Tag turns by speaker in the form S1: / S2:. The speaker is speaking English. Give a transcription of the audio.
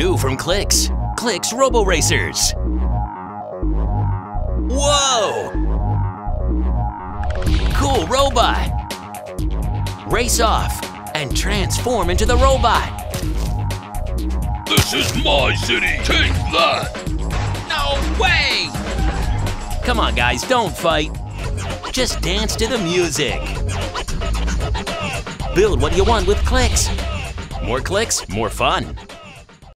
S1: New from Clics. Clicks Robo Racers. Whoa! Cool robot. Race off and transform into the robot.
S2: This is my city. Take that.
S3: No way!
S1: Come on, guys, don't fight. Just dance to the music. Build what you want with Clics. More Clics, more fun.